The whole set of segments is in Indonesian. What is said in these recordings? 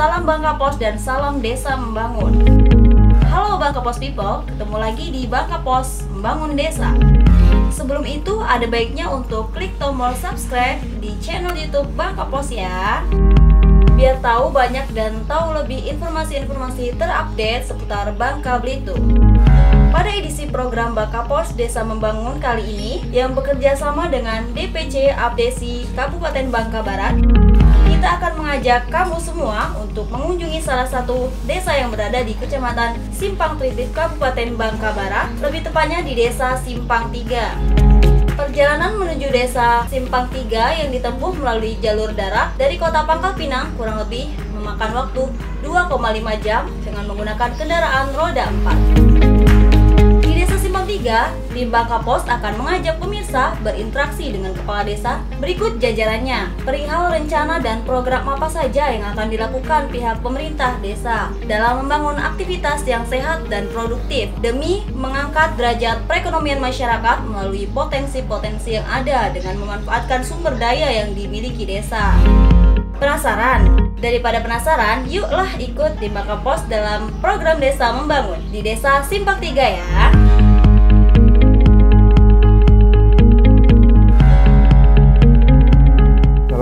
salam Bangka Pos dan salam Desa Membangun. Halo Bangka Pos People, ketemu lagi di Bangka Pos Membangun Desa. Sebelum itu ada baiknya untuk klik tombol subscribe di channel YouTube Bangka Pos ya. Biar tahu banyak dan tahu lebih informasi-informasi terupdate seputar Bangka Belitung. Pada edisi program Bakapos Desa Membangun kali ini yang bekerja sama dengan DPC Abdesi Kabupaten Bangka Barat, kita akan mengajak kamu semua untuk mengunjungi salah satu desa yang berada di Kecamatan Simpang Tritip Kabupaten Bangka Barat, lebih tepatnya di Desa Simpang 3. Perjalanan menuju desa Simpang 3 yang ditempuh melalui jalur darat dari kota Pangkal Pinang kurang lebih memakan waktu 2,5 jam dengan menggunakan kendaraan roda 4. Simpang 3, tim Bangka Pos akan mengajak pemirsa berinteraksi dengan kepala desa. Berikut jajarannya, perihal rencana dan program apa saja yang akan dilakukan pihak pemerintah desa dalam membangun aktivitas yang sehat dan produktif demi mengangkat derajat perekonomian masyarakat melalui potensi-potensi yang ada dengan memanfaatkan sumber daya yang dimiliki desa. Penasaran? Daripada penasaran, yuklah ikut Bangka Pos dalam program Desa Membangun di Desa Simpang 3 ya.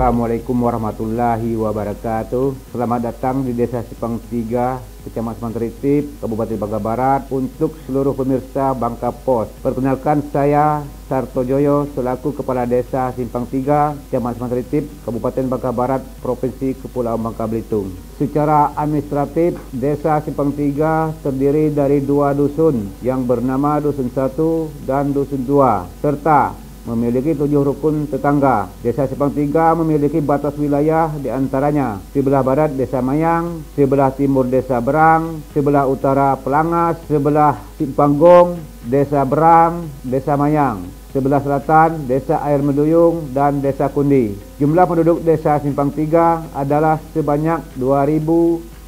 Assalamualaikum warahmatullahi wabarakatuh. Selamat datang di Desa Sipang 3 Kecamatan Mantritip, Kabupaten Bangka Barat Untuk seluruh pemirsa Bangka Pos. Perkenalkan saya Sarto Joyo selaku Kepala Desa Simpang 3 Kecamatan Mantritip, Kabupaten Bangka Barat Provinsi Kepulauan Bangka Belitung. Secara administratif Desa Simpang 3 terdiri dari dua dusun Yang bernama Dusun 1 dan Dusun 2 Serta memiliki tujuh rukun tetangga. Desa Sepang Tiga memiliki batas wilayah di antaranya sebelah barat Desa Mayang, sebelah timur Desa Berang, sebelah utara Pelangas, sebelah Simpanggong, Desa Berang, Desa Mayang. Sebelah selatan, Desa Air Meduyung dan Desa Kundi. Jumlah penduduk Desa Simpang Tiga adalah sebanyak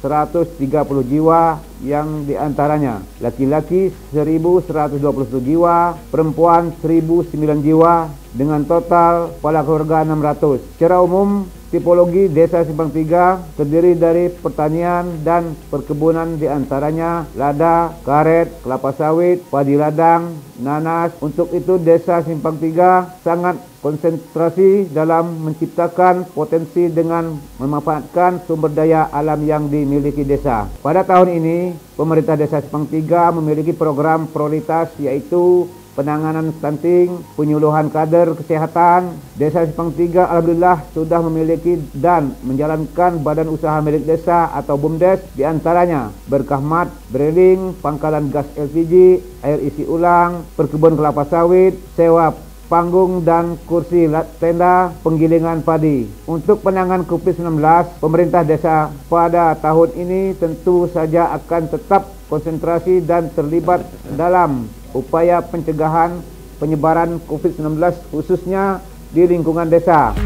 2.130 jiwa yang di antaranya laki-laki 1121 jiwa, perempuan 1009 jiwa dengan total kepala keluarga 600. Secara umum, tipologi desa Simpang Tiga terdiri dari pertanian dan perkebunan di antaranya lada, karet, kelapa sawit, padi ladang, nanas. Untuk itu desa Simpang Tiga sangat konsentrasi dalam menciptakan potensi dengan memanfaatkan sumber daya alam yang dimiliki desa. Pada tahun ini, pemerintah desa Simpang Tiga memiliki program prioritas yaitu penanganan stunting, penyuluhan kader kesehatan. Desa Simpang Tiga Alhamdulillah sudah memiliki dan menjalankan badan usaha milik desa atau BUMDes di antaranya Berkahmat, Breling, Pangkalan Gas LPG, Air Isi Ulang, Perkebun Kelapa Sawit, Sewa panggung dan kursi tenda penggilingan padi. Untuk penanganan COVID-19, pemerintah desa pada tahun ini tentu saja akan tetap konsentrasi dan terlibat dalam upaya pencegahan penyebaran COVID-19 khususnya di lingkungan desa.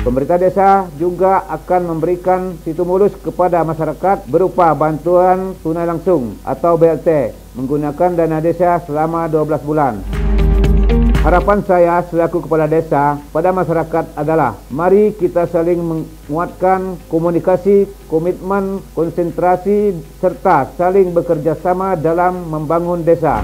Pemerintah desa juga akan memberikan stimulus kepada masyarakat berupa bantuan tunai langsung atau BLT menggunakan dana desa selama 12 bulan. Harapan saya selaku kepala desa pada masyarakat adalah mari kita saling menguatkan komunikasi, komitmen, konsentrasi serta saling bekerja sama dalam membangun desa.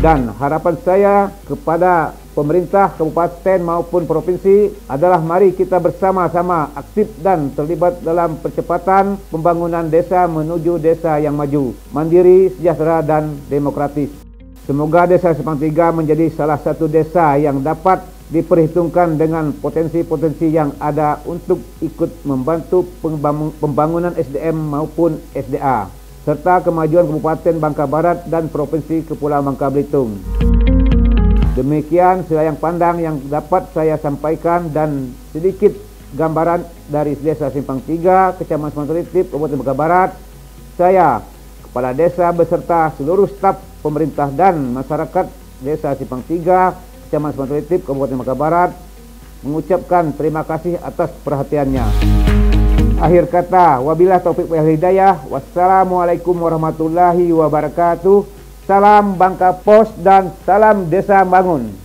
Dan harapan saya kepada pemerintah kabupaten maupun provinsi adalah mari kita bersama-sama aktif dan terlibat dalam percepatan pembangunan desa menuju desa yang maju, mandiri, sejahtera dan demokratis. Semoga desa Sepang Tiga menjadi salah satu desa yang dapat diperhitungkan dengan potensi-potensi yang ada untuk ikut membantu pembangunan SDM maupun SDA serta kemajuan Kabupaten Bangka Barat dan Provinsi Kepulauan Bangka Belitung. Demikian yang pandang yang dapat saya sampaikan dan sedikit gambaran dari Desa Simpang Tiga, Kecamatan Semantelitip, Kabupaten Bangka Barat. Saya, Kepala Desa beserta seluruh staf pemerintah dan masyarakat Desa Simpang Tiga, Kecamatan Semantelitip, Kabupaten Bangka Barat mengucapkan terima kasih atas perhatiannya. Akhir kata, wabilah taufik wal hidayah. Wassalamualaikum warahmatullahi wabarakatuh. Salam Bangka Pos dan salam Desa Bangun.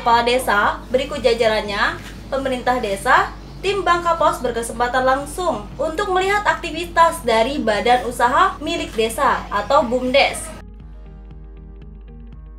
kepala desa, berikut jajarannya, pemerintah desa, tim Bangka Pos berkesempatan langsung untuk melihat aktivitas dari badan usaha milik desa atau BUMDes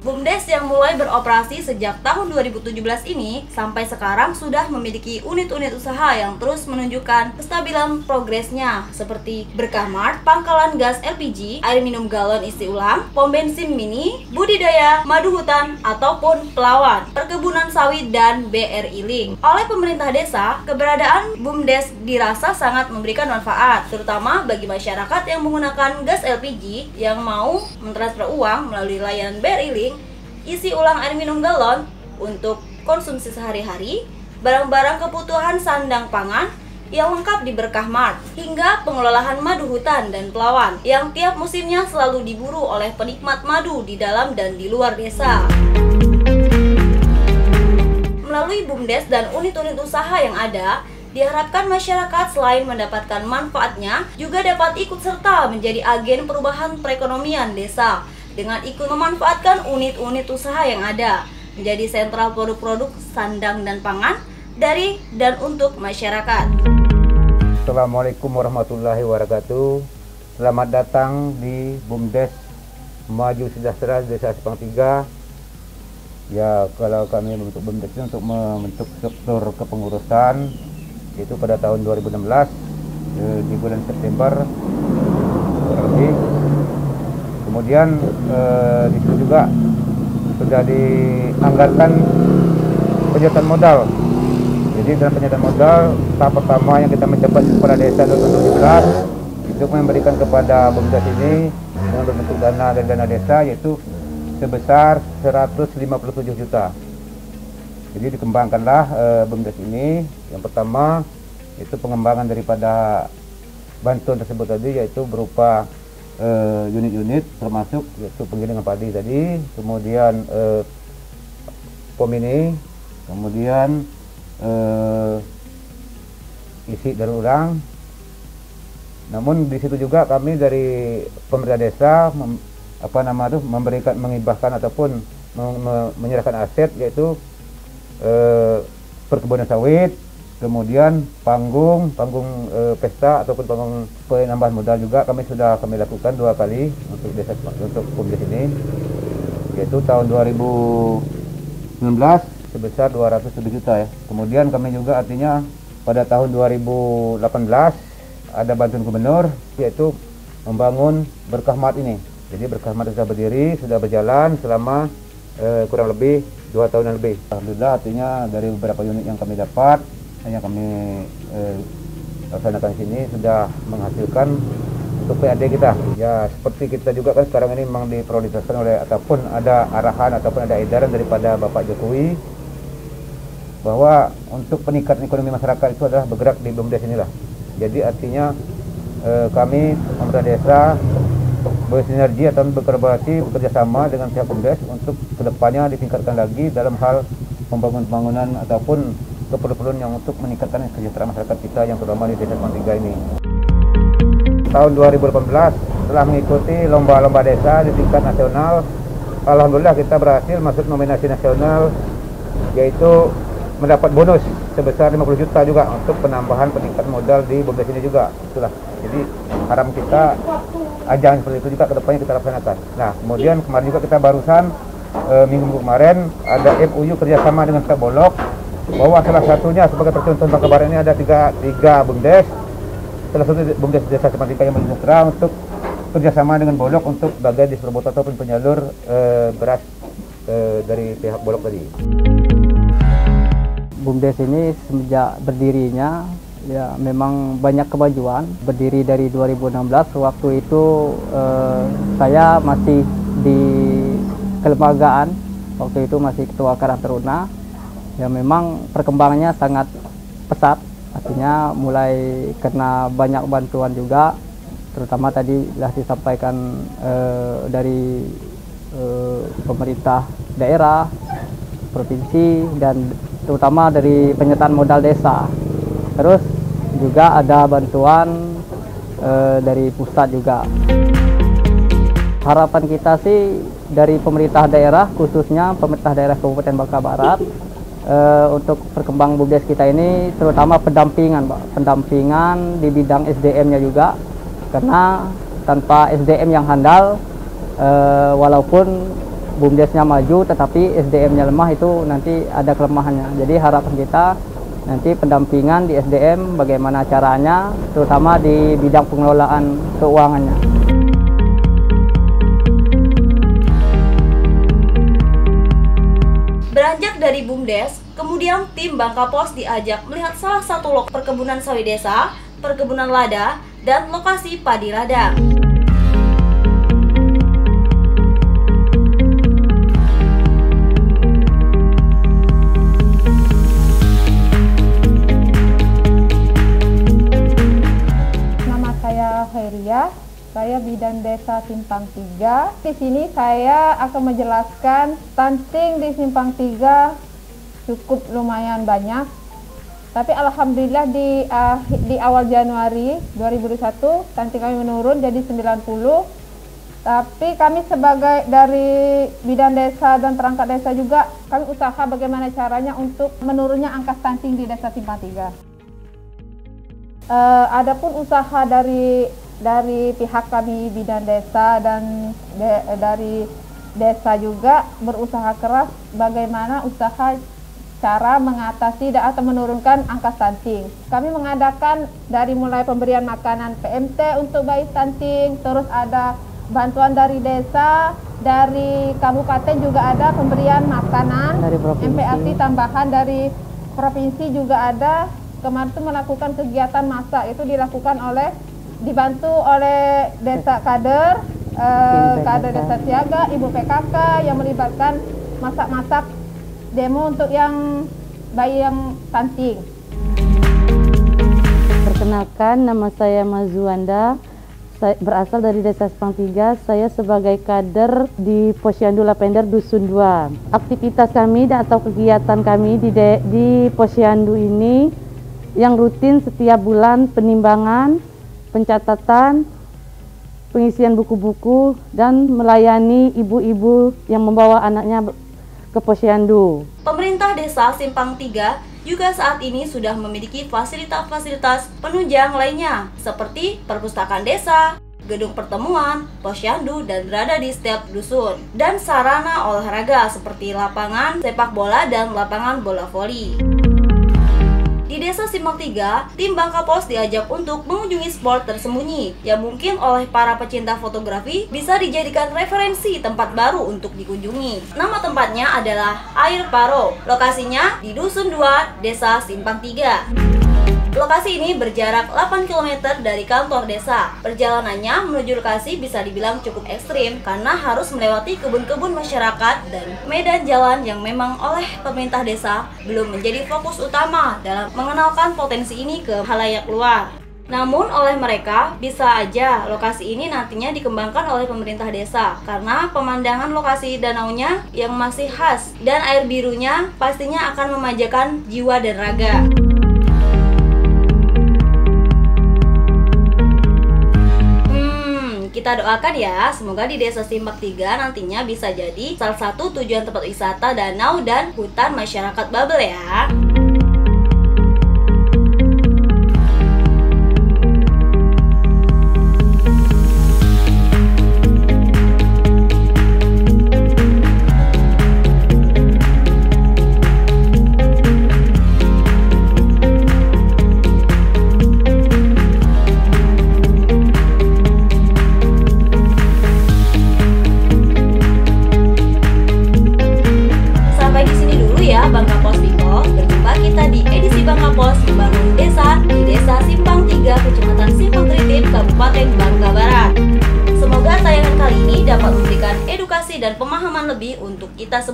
BUMDes yang mulai beroperasi sejak tahun 2017 ini sampai sekarang sudah memiliki unit-unit usaha yang terus menunjukkan kestabilan progresnya seperti Berkah Mart, pangkalan gas LPG, air minum galon isi ulang, pom bensin mini, budidaya, madu hutan, ataupun pelawan, perkebunan sawit, dan BRI Link. Oleh pemerintah desa, keberadaan BUMDes dirasa sangat memberikan manfaat, terutama bagi masyarakat yang menggunakan gas LPG yang mau mentransfer uang melalui layanan BRI Link isi ulang air minum galon untuk konsumsi sehari-hari, barang-barang kebutuhan sandang pangan yang lengkap di Berkah Mart, hingga pengelolaan madu hutan dan pelawan yang tiap musimnya selalu diburu oleh penikmat madu di dalam dan di luar desa. Melalui BUMDes dan unit-unit usaha yang ada, Diharapkan masyarakat selain mendapatkan manfaatnya, juga dapat ikut serta menjadi agen perubahan perekonomian desa dengan ikut memanfaatkan unit-unit usaha yang ada menjadi sentral produk-produk sandang dan pangan dari dan untuk masyarakat. Assalamualaikum warahmatullahi wabarakatuh. Selamat datang di BUMDes Maju Sejahtera Desa Sepang 3. Ya, kalau kami membentuk BUMDes untuk membentuk struktur kepengurusan itu pada tahun 2016 eh, di bulan September kemudian eh, di situ juga sudah dianggarkan penyertaan modal. Jadi dalam penyertaan modal tahap pertama yang kita mencapai kepada desa 2017 itu memberikan kepada BUMDes ini dengan berbentuk dana dan dana desa yaitu sebesar 157 juta. Jadi dikembangkanlah e, BUMDes ini. Yang pertama itu pengembangan daripada bantuan tersebut tadi yaitu berupa unit-unit uh, termasuk yaitu penggilingan padi tadi, kemudian uh, pom ini, kemudian uh, isi dari ulang. Namun di situ juga kami dari pemerintah desa mem, apa nama itu memberikan mengibahkan ataupun menyerahkan aset yaitu uh, perkebunan sawit, kemudian panggung panggung e, pesta ataupun panggung penambahan modal juga kami sudah kami lakukan dua kali untuk desa untuk publik ini yaitu tahun 2019 sebesar 207 juta ya. Kemudian kami juga artinya pada tahun 2018 ada bantuan gubernur yaitu membangun berkahmat ini. Jadi berkahmat sudah berdiri sudah berjalan selama e, kurang lebih dua tahun lebih. Alhamdulillah artinya dari beberapa unit yang kami dapat yang kami eh, laksanakan sini sudah menghasilkan untuk PAD kita. Ya seperti kita juga kan sekarang ini memang diprioritaskan oleh ataupun ada arahan ataupun ada edaran daripada Bapak Jokowi bahwa untuk peningkatan ekonomi masyarakat itu adalah bergerak di BUMDes inilah. Jadi artinya eh, kami pemerintah desa bersinergi atau berkolaborasi bekerjasama dengan pihak BUMDes untuk ke depannya ditingkatkan lagi dalam hal pembangunan-pembangunan ataupun keperluan yang untuk meningkatkan kesejahteraan masyarakat kita yang terutama di Desa Tiga ini. Tahun 2018 telah mengikuti lomba-lomba desa di tingkat nasional. Alhamdulillah kita berhasil masuk nominasi nasional yaitu mendapat bonus sebesar 50 juta juga untuk penambahan peningkat modal di BUMDes ini juga. Itulah. Jadi haram kita ajang seperti itu juga ke depannya kita laksanakan. Nah kemudian kemarin juga kita barusan e, minggu kemarin ada MUU kerjasama dengan Pihak Bolok bahwa salah satunya sebagai percontohan Bangka Barat ini ada tiga, tiga bumdes salah satu bumdes desa Semantika yang Mitra untuk kerjasama dengan Bolok untuk sebagai distributor ataupun penyalur e, beras e, dari pihak Bolok tadi. Bumdes ini semenjak berdirinya ya memang banyak kemajuan. Berdiri dari 2016 waktu itu e, saya masih di kelembagaan waktu itu masih ketua Karang Teruna ya memang perkembangannya sangat pesat. Artinya mulai karena banyak bantuan juga. Terutama tadi sudah disampaikan eh, dari eh, pemerintah daerah provinsi dan terutama dari penyertaan modal desa. Terus juga ada bantuan eh, dari pusat juga. Harapan kita sih dari pemerintah daerah khususnya pemerintah daerah Kabupaten Bangka Barat uh, untuk perkembangan BUMDes kita ini terutama pendampingan Pak. pendampingan di bidang SDM-nya juga karena tanpa SDM yang handal uh, walaupun BUMDesnya maju tetapi SDM-nya lemah itu nanti ada kelemahannya jadi harapan kita nanti pendampingan di SDM bagaimana caranya terutama di bidang pengelolaan keuangannya. Beranjak dari BUMDes, kemudian tim Bangka Pos diajak melihat salah satu lok perkebunan sawit desa, perkebunan lada, dan lokasi padi ladang. Bidan desa Simpang 3. Di sini saya akan menjelaskan stunting di Simpang 3 cukup lumayan banyak. Tapi alhamdulillah di uh, di awal Januari 2021 stunting kami menurun jadi 90. Tapi kami sebagai dari bidan desa dan perangkat desa juga kami usaha bagaimana caranya untuk menurunnya angka stunting di desa Simpang 3. Uh, adapun usaha dari dari pihak kami bidan desa dan de, dari desa juga berusaha keras bagaimana usaha cara mengatasi atau menurunkan angka stunting. Kami mengadakan dari mulai pemberian makanan PMT untuk bayi stunting, terus ada bantuan dari desa, dari kabupaten juga ada pemberian makanan, dari MPRT tambahan dari provinsi juga ada. Kemarin itu melakukan kegiatan masa itu dilakukan oleh dibantu oleh desa kader, eh, kader desa siaga, ibu PKK yang melibatkan masak-masak demo untuk yang bayi yang stunting. Perkenalkan, nama saya Mazuanda. Saya berasal dari Desa Sepang 3. Saya sebagai kader di Posyandu Lapender Dusun 2. Aktivitas kami dan atau kegiatan kami di, de, di Posyandu ini yang rutin setiap bulan penimbangan, pencatatan, pengisian buku-buku, dan melayani ibu-ibu yang membawa anaknya ke posyandu. Pemerintah Desa Simpang 3 juga saat ini sudah memiliki fasilitas-fasilitas penunjang lainnya seperti perpustakaan desa, gedung pertemuan, posyandu, dan berada di setiap dusun, dan sarana olahraga seperti lapangan sepak bola dan lapangan bola voli. Di Desa Simpang 3, tim Bangka Pos diajak untuk mengunjungi spot tersembunyi yang mungkin oleh para pecinta fotografi bisa dijadikan referensi tempat baru untuk dikunjungi. Nama tempatnya adalah Air Paro. Lokasinya di Dusun 2, Desa Simpang 3. Lokasi ini berjarak 8 km dari kantor desa. Perjalanannya menuju lokasi bisa dibilang cukup ekstrim karena harus melewati kebun-kebun masyarakat dan medan jalan yang memang oleh pemerintah desa belum menjadi fokus utama dalam mengenalkan potensi ini ke halayak luar. Namun oleh mereka bisa aja lokasi ini nantinya dikembangkan oleh pemerintah desa karena pemandangan lokasi danaunya yang masih khas dan air birunya pastinya akan memanjakan jiwa dan raga. Kita doakan ya, semoga di Desa Simbak 3 nantinya bisa jadi salah satu tujuan tempat wisata danau dan hutan masyarakat Babel ya.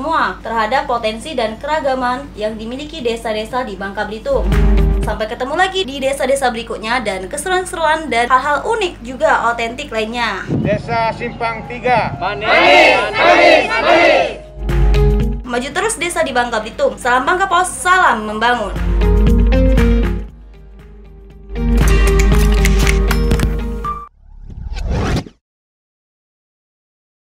Semua terhadap potensi dan keragaman yang dimiliki desa-desa di Bangka Belitung. Sampai ketemu lagi di desa-desa berikutnya dan keseruan-keseruan dan hal-hal unik juga otentik lainnya. Desa Simpang 3. Manis, manis, manis. Maju terus desa di Bangka Belitung. Salam Bangka Pos, salam membangun.